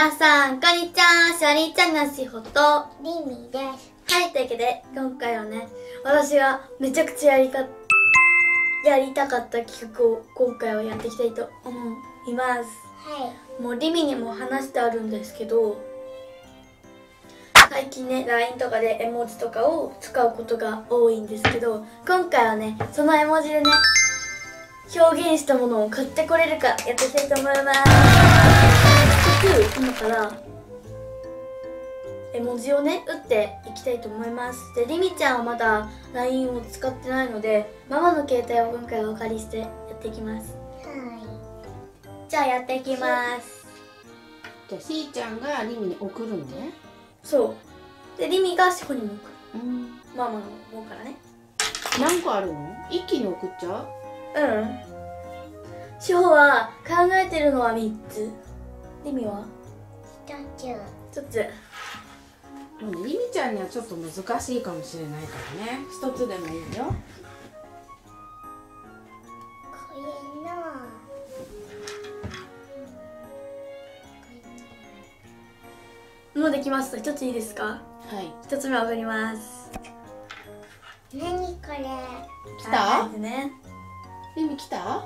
皆さん、こんにちは。シャリーちゃんのしほと。リミです。はい、というわけで、今回はね、私がめちゃくちゃやりか、やりたかった企画を今回はやっていきたいと思います。はもうリミにも話してあるんですけど、最近ね、LINE とかで絵文字とかを使うことが多いんですけど、今回はね、その絵文字でね、表現したものを買ってこれるかやっていきたいと思います。早速、今から、絵文字をね、打っていきたいと思います。で、リミちゃんはまだ LINE を使ってないので、ママの携帯を今回はお借りしてやっていきます。い。はじゃあやっていきます。じゃあしーちゃんがリミに送るのねそう。で、リミがシホにも送る。うんママの方からね。何個あるの？一気に送っちゃう？うん。シホは考えてるのは3つ。リミは？一つ。1つ。リミちゃんにはちょっと難しいかもしれないからね一つでもいいよこれの。もうできました。1ついいですか？はい1つ目送ります。何これ？来た？はいね。リミ来た？う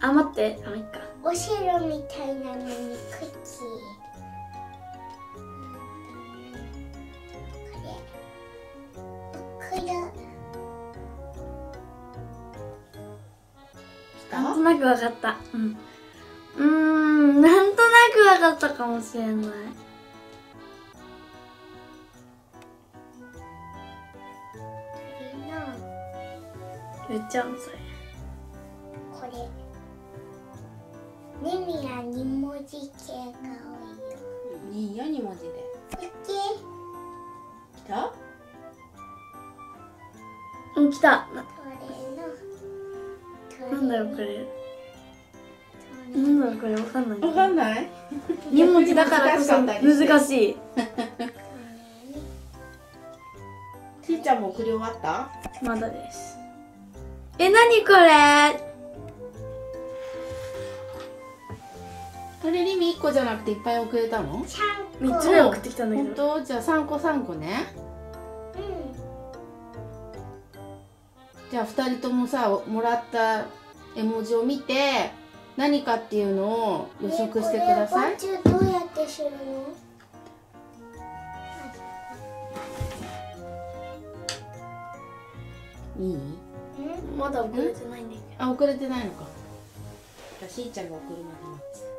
あ、待って。あいっか。ん。お城みたいなのにクッキー。なんとたなくわかった。うん。うーん、なんとなくわかったかもしれない。言っちゃうのそれ。2文字系が多いよ。いいよ2文字で来た。うん来たなんだよこれ。なんだよこれわかんない。わかんない？二文字だからこそ難しい。ちーちゃんも送り終わった？まだです。え、なにこれ？これリミ1個じゃなくていっぱい送れたの？三個。三つ目送ってきたんだけ本ど。当？じゃあ3個3個ね。うん。じゃあ2人ともさもらった絵文字を見て何かっていうのを予測してください。ねどうやってするの？いい？うんまだ送れてないんだけ？あ遅れてないのか。じゃあしーちゃんが送るまで待つ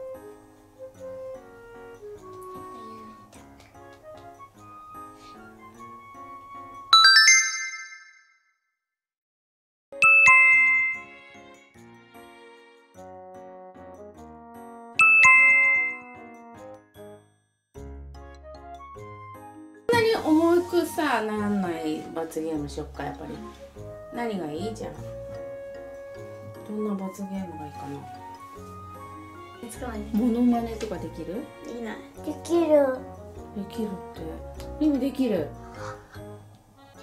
重くさなんない罰ゲームしよっかやっぱり。何がいい？じゃんどんな罰ゲームがいいかな。ど。つかないね。モノマネとかできる？いい。な。できる。できるって。リミできる？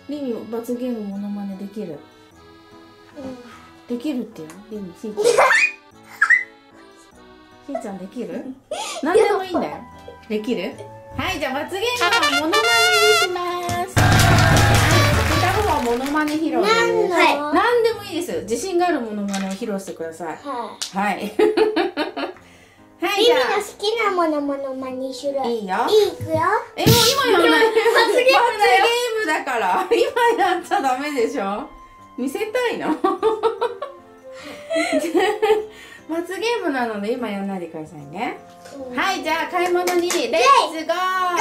リミ罰ゲームモノマネできる？できるってよリミしーちゃん。しーちゃんできる？何でもいいんだよ。できる？はいじゃあ罰ゲームはモノマネにしますはモノマネ披露です。はい。何でもいいです。自信があるモノマネを披露してください。ははい。はい いじゃリミの好きなものものまねするいあいいよいいくよ。え、もう今やらない。罰ゲーム。罰ゲームだから。今やっちゃダメでしょ？見せたいの？罰ゲームなので今やらないでくださいね。はい、じゃあ買い物に。レッツゴー！は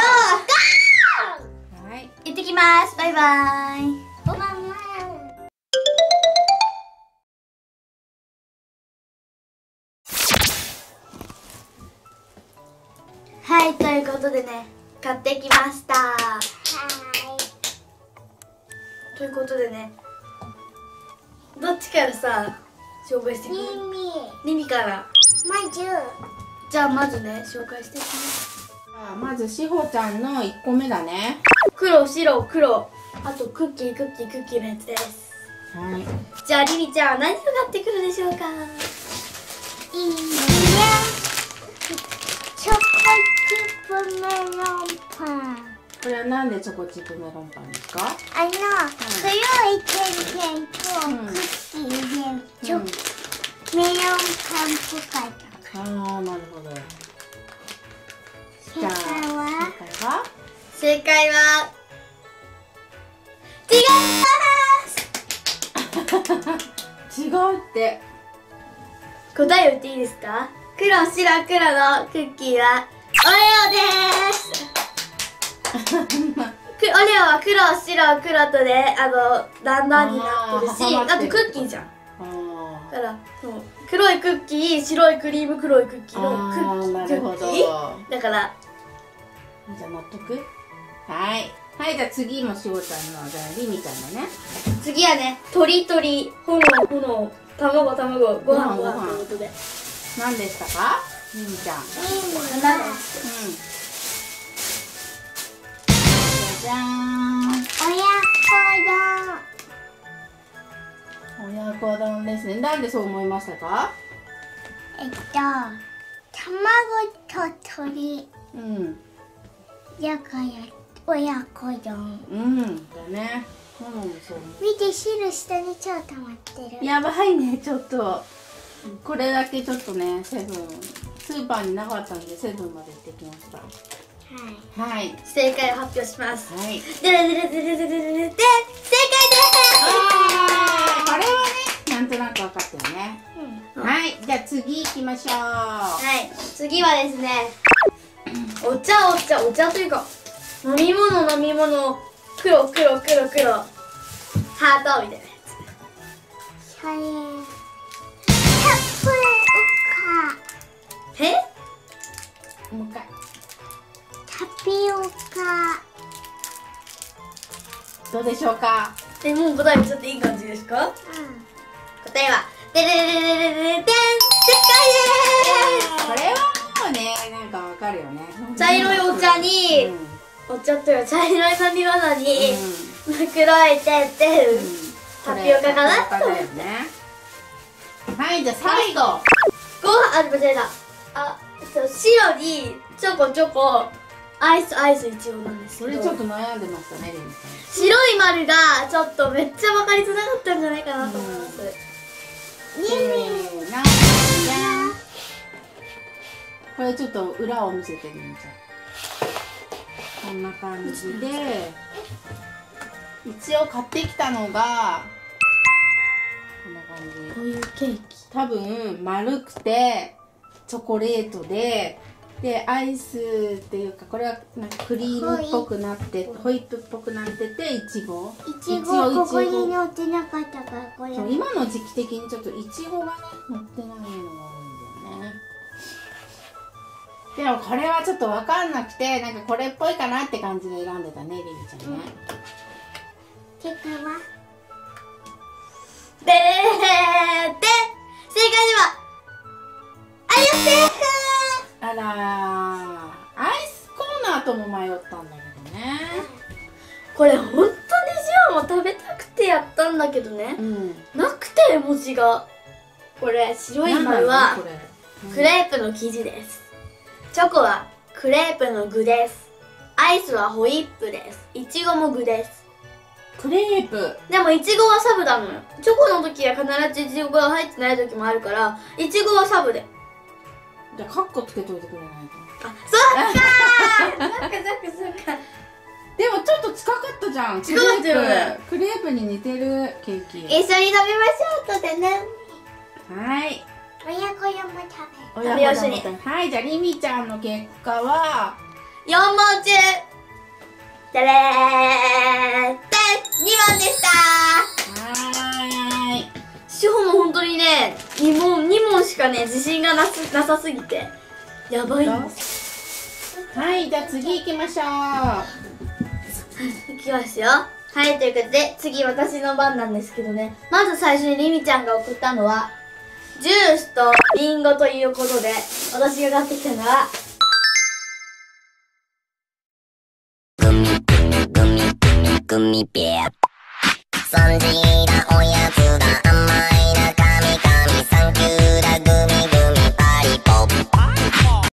い。行ってきます。バイバイ。ことでね、買ってきました。はということでね、どっちからさ、紹介していくミリミから。まずじゃあまずね、紹介していきます。まずしほちゃんの1個目だね。黒、白、黒。あとクッキー、クッキー、クッキーのやつです。はい。じゃあリミちゃんは何を買ってくるでしょうか？なんでチョコチップメロンパンですか？あの、黒い点々とうんクッキーでちょ、うん。メロンパンっぽかった。ああなるほど。正解は？正解は？正解は？違います違うって。答えを言っていいですか？黒白黒のクッキーはオレオです くオレオは黒白黒とであのだんだんになってるしだってクッキーじゃん。あだからそう黒いクッキー白いクリーム黒いクッキーのあクッキー。ーなるほど。だからじゃあ納得はい。はいじゃあ次もしおちゃんのじゃありみちゃんのね。次はね鳥鳥炎炎卵卵ご飯ごご飯飯ということで。何でしたか？りみちゃん。うん何じ子丼親子丼ですね。なんでそう思いましたか？えっと卵と鶏うん。だから親子丼。うんだね。ママもそう思見て汁下に超溜まってる。うやばいねちょっと。これだけちょっとねセブン。スーパーになかったんでセブンまで行ってきましたはい。はい正解を発表します。はい。でれでれでれでれでれで正解です。これはねなんとなく分かったよね。はい。じゃあ次行きましょう。はい。次はですねお茶お茶お茶というか飲み物飲み物黒黒黒黒ハートみたいなやそれタプつえ？もう一回。タピオカ。どうでしょうか？えもう答えちゃっていい感じですか？うん。答えはでれれれれれれれでん正これはもうねなんかわかるよね茶色いお茶にうん解ですお茶というか茶色い飲み物にうん黒い点々タピオカかなタピオカだよねはいじゃあ最後ご飯あ間違えたあそう白にチョコチョコアイスアイスいちごなんですけど。それちょっと悩んでましたねレミさ白い丸がちょっとめっちゃ分かりづらかったんじゃないかなと思います、ん。せーのこれちょっと裏を見せてみみちゃんこんな感じで一応買ってきたのがこんな感じ。こういうケーキ。多分丸くてチョコレートででアイスっていうかこれはなんかクリームっぽくなってホイップっぽくなってていちごいちごここに乗ってなかったからこれ。今の時期的にちょっといちごがね乗ってないのが多いんだよね。でもこれはちょっと分かんなくてなんかこれっぽいかなって感じで選んでたねリリちゃんね、結果は？でーコーナーとも迷ったんだけどね。これ本当にジオも食べたくてやったんだけどね。うん。なくて絵文字がこれ白い丸はクレープの生地です。チョコはクレープの具です。アイスはホイップです。いちごも具です。クレープ。でもいちごはサブなのよ。チョコの時は必ずいちごが入ってない時もあるからいちごはサブで。じゃあカッコつけといてくれないと。あそっかーそっかそっかそっか。でもちょっと近かったじゃん。近かったよねクレープクレープに似てるケーキ。一緒に食べましょうとでね。はい。親子用も食べべようしにはいじゃありみちゃんの結果は？4問中でれーって2問でした。はーい。志保も本当にね2問2問しかね自信がなすなさすぎて。やばいんですはいじゃあ次行きましょう。いきますよ。はいということで次私の番なんですけどね。まず最初にりみちゃんが送ったのはジュースとリンゴということで私が買ってきたのはグミグミグミグミベア